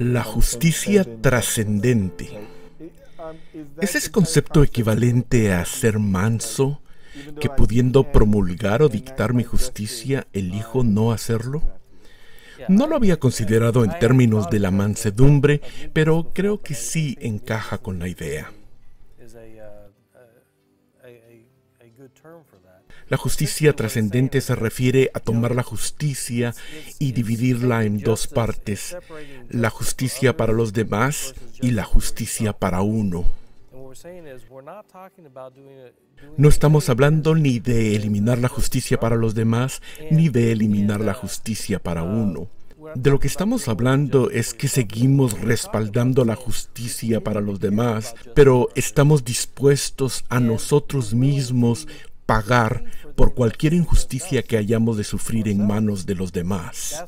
La justicia trascendente. ¿Es ese concepto equivalente a ser manso, que pudiendo promulgar o dictar mi justicia, elijo no hacerlo? No lo había considerado en términos de la mansedumbre, pero creo que sí encaja con la idea. La justicia trascendente se refiere a tomar la justicia y dividirla en dos partes, la justicia para los demás y la justicia para uno. No estamos hablando ni de eliminar la justicia para los demás, ni de eliminar la justicia para uno. De lo que estamos hablando es que seguimos respaldando la justicia para los demás, pero estamos dispuestos a nosotros mismos pagar por cualquier injusticia que hayamos de sufrir en manos de los demás.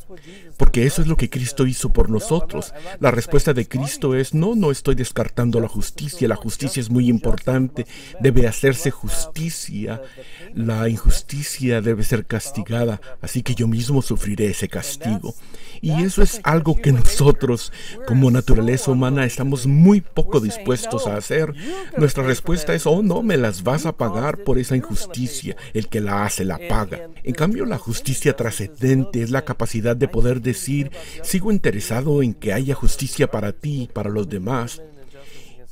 Porque eso es lo que Cristo hizo por nosotros. La respuesta de Cristo es, no, no estoy descartando la justicia, la justicia es muy importante, debe hacerse justicia, la injusticia debe ser castigada, así que yo mismo sufriré ese castigo. Y eso es algo que nosotros, como naturaleza humana, estamos muy poco dispuestos a hacer. Nuestra respuesta es, oh no, me las vas a pagar por esa injusticia. El que la hace la paga. En cambio, la justicia trascendente es la capacidad de poder decir, sigo interesado en que haya justicia para ti y para los demás,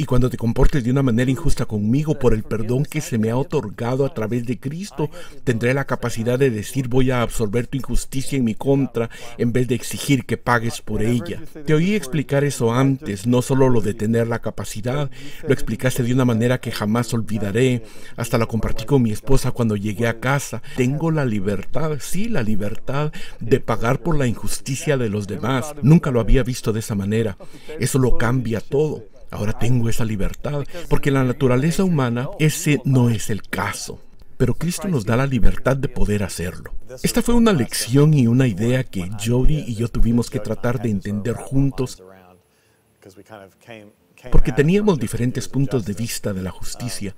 y cuando te comportes de una manera injusta conmigo por el perdón que se me ha otorgado a través de Cristo, tendré la capacidad de decir voy a absorber tu injusticia en mi contra en vez de exigir que pagues por ella. Te oí explicar eso antes, no solo lo de tener la capacidad, lo explicaste de una manera que jamás olvidaré. Hasta la compartí con mi esposa cuando llegué a casa. Tengo la libertad, sí, la libertad de pagar por la injusticia de los demás. Nunca lo había visto de esa manera. Eso lo cambia todo. Ahora tengo esa libertad, porque la naturaleza humana ese no es el caso. Pero Cristo nos da la libertad de poder hacerlo. Esta fue una lección y una idea que Jody y yo tuvimos que tratar de entender juntos porque teníamos diferentes puntos de vista de la justicia.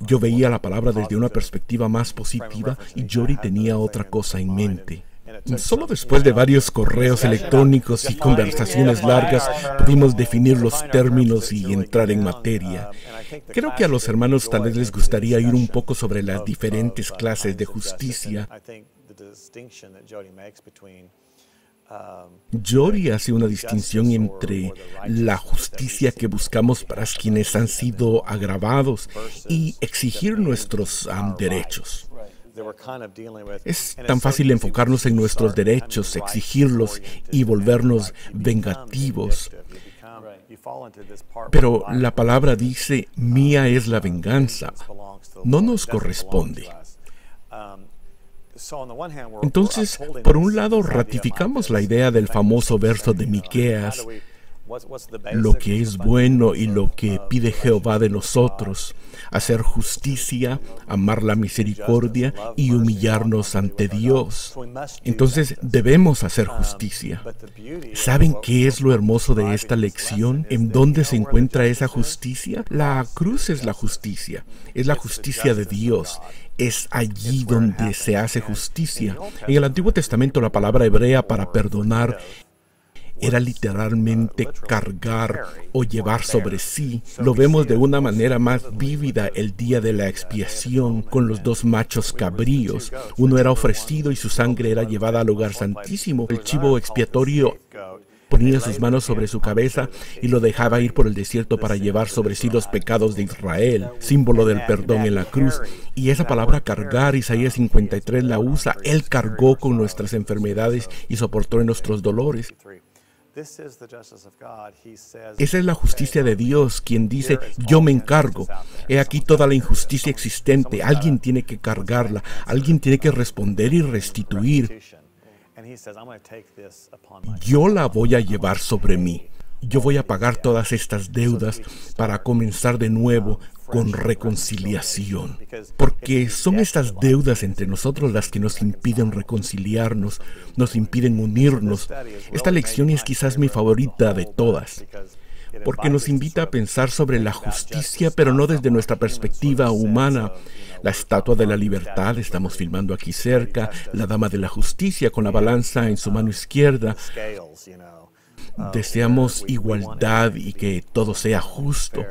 Yo veía la palabra desde una perspectiva más positiva y Jody tenía otra cosa en mente. Solo después de varios correos electrónicos y conversaciones largas pudimos definir los términos y entrar en materia. Creo que a los hermanos tal vez les gustaría ir un poco sobre las diferentes clases de justicia. Jory hace una distinción entre la justicia que buscamos para quienes han sido agravados y exigir nuestros derechos. Es tan fácil enfocarnos en nuestros derechos, exigirlos y volvernos vengativos. Pero la palabra dice, mía es la venganza, no nos corresponde. Entonces, por un lado, ratificamos la idea del famoso verso de Miqueas, lo que es bueno y lo que pide Jehová de nosotros, hacer justicia, amar la misericordia y humillarnos ante Dios. Entonces debemos hacer justicia. ¿Saben qué es lo hermoso de esta lección? ¿En dónde se encuentra esa justicia? La cruz es la justicia, es la justicia de Dios es allí donde se hace justicia. En el Antiguo Testamento la palabra hebrea para perdonar era literalmente cargar o llevar sobre sí. Lo vemos de una manera más vívida el día de la expiación con los dos machos cabríos. Uno era ofrecido y su sangre era llevada al lugar santísimo. El chivo expiatorio ponía sus manos sobre su cabeza y lo dejaba ir por el desierto para llevar sobre sí los pecados de Israel, símbolo del perdón en la cruz. Y esa palabra cargar, Isaías 53 la usa, Él cargó con nuestras enfermedades y soportó nuestros dolores. Esa es la justicia de Dios, quien dice, yo me encargo. He aquí toda la injusticia existente. Alguien tiene que cargarla, alguien tiene que responder y restituir. Yo la voy a llevar sobre mí. Yo voy a pagar todas estas deudas para comenzar de nuevo con reconciliación. Porque son estas deudas entre nosotros las que nos impiden reconciliarnos, nos impiden unirnos. Esta lección es quizás mi favorita de todas porque nos invita a pensar sobre la justicia, pero no desde nuestra perspectiva humana. La estatua de la libertad, estamos filmando aquí cerca, la dama de la justicia con la balanza en su mano izquierda, deseamos igualdad y que todo sea justo.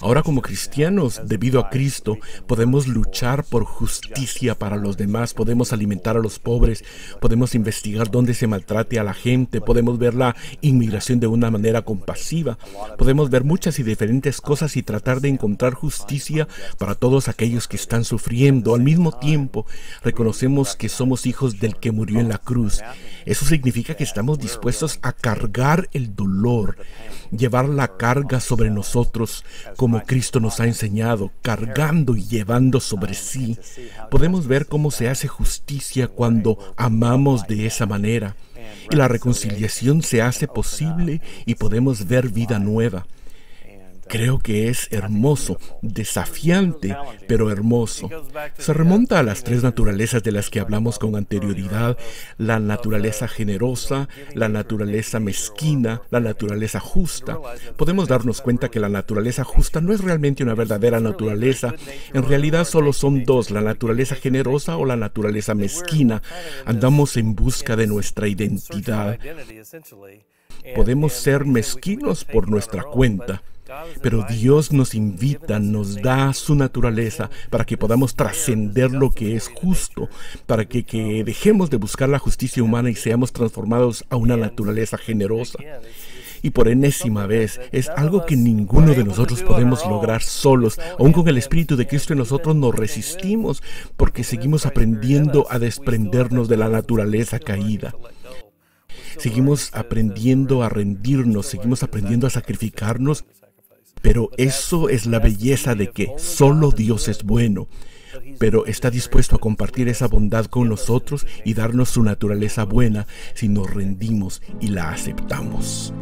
Ahora como cristianos, debido a Cristo, podemos luchar por justicia para los demás, podemos alimentar a los pobres, podemos investigar dónde se maltrate a la gente, podemos ver la inmigración de una manera compasiva, podemos ver muchas y diferentes cosas y tratar de encontrar justicia para todos aquellos que están sufriendo. Al mismo tiempo, reconocemos que somos hijos del que murió en la cruz. Eso significa que estamos dispuestos a cargar el dolor, llevar la carga sobre nosotros como Cristo nos ha enseñado, cargando y llevando sobre sí. Podemos ver cómo se hace justicia cuando amamos de esa manera. Y la reconciliación se hace posible y podemos ver vida nueva. Creo que es hermoso, desafiante, pero hermoso. Se remonta a las tres naturalezas de las que hablamos con anterioridad, la naturaleza generosa, la naturaleza mezquina, la naturaleza justa. Podemos darnos cuenta que la naturaleza justa no es realmente una verdadera naturaleza, en realidad solo son dos, la naturaleza generosa o la naturaleza mezquina. Andamos en busca de nuestra identidad. Podemos ser mezquinos por nuestra cuenta. Pero Dios nos invita, nos da su naturaleza para que podamos trascender lo que es justo, para que, dejemos de buscar la justicia humana y seamos transformados a una naturaleza generosa. Y por enésima vez, es algo que ninguno de nosotros podemos lograr solos. Aún con el Espíritu de Cristo en nosotros nos resistimos porque seguimos aprendiendo a desprendernos de la naturaleza caída. Seguimos aprendiendo a rendirnos, seguimos aprendiendo a sacrificarnos pero eso es la belleza de que solo Dios es bueno, pero está dispuesto a compartir esa bondad con nosotros y darnos su naturaleza buena si nos rendimos y la aceptamos.